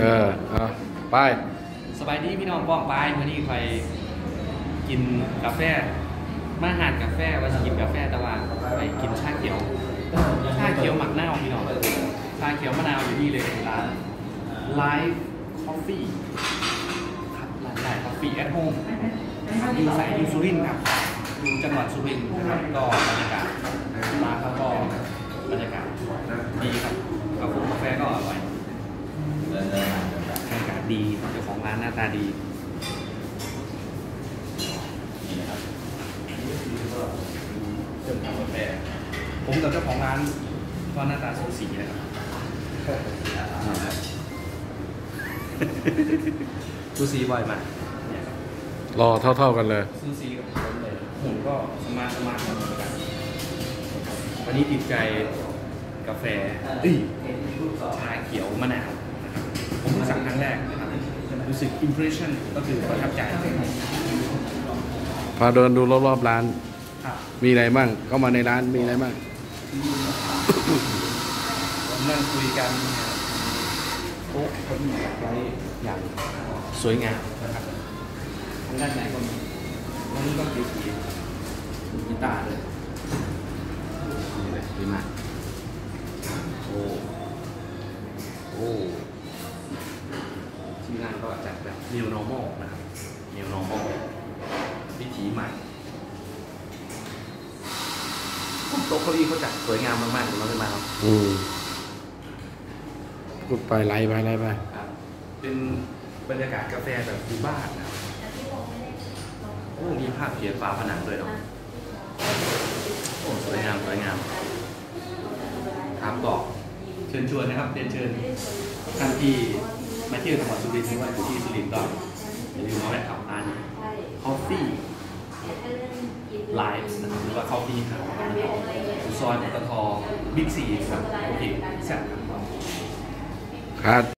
เออเอาไป สบายดีพี่น้องป้องปลายวันนี้ใครกินกาแฟ มาหานกาแฟว่าจะกินกาแฟแต่ว่าไปกินชาเขียว ชาเขียวหมักหน้าวพี่น้อง ชาเขียวมะนาวอยู่นี่เลยร้าน Live Coffee ครับร้าน Live Coffee at Home อยู่สายอยู่สุรินทร์ครับอยู่จังหวัดสุรินทร์นะครับก็บรรยากาศร้านเขาก็บรรยากาศดีครับกาแฟกาแฟก็อร่อย บรรยากาศ ดีเจ้าของร้านหน้าตาดีนี่นะครับเครื่องทำกาแฟผมกับเจ้าของร้านก็หน้าตาสูสีนะครับสูสีบ่อยมากเนี่ยครับรอเท่า ๆกันเลย สูสีกับผมเลยผมก็ smart smart เหมือนกันวันนี้ติดใจกาแฟเอ้ยชาเขียวมะนาว นะครับผมเพิ่งสั่งครั้งแรกนะครับรู้สึก impression ก็คือประทับใจพาเดินดูรอบๆร้านครับมีอะไรบ้างเข้ามาในร้านมีอะไรบ้างผมนั่งคุยกันโต๊ะคนใหญ่ไว้อย่างสวยงามนะครับทางด้านในก็มีตรงนี้ก็สีสีกีตาร์เลยนี่เลยดีมากโอ้โอ้ ที่นั่งก็จัดแบบ new normal นะครับ new normal วิถีใหม่โต๊ะเก้าอี้เขาจัดสวยงามมากๆเลยน้องขึ้นมาครับอืมพูดไปไล่ไปไล่ไปครับ เป็นบรรยากาศกาแฟแบบคูบ้านนะครับโอ้มีภาพเขียนฝาผนังด้วยเนาะโอ้สวยงามสวยงามถามต่อเชิญชวนนะครับเรียนเชิญท่านที่ มาเที่ยวจังหวัดสุรินทร์หรือว่าอยู่ที่สุรินทร์ก็อย่าลืมมาแวะขับร้าน Coffee Life นะครับหรือว่า coffee ครับอยู่ซอยปตทบิ๊กซีครับโอเคแซ่บครับครับ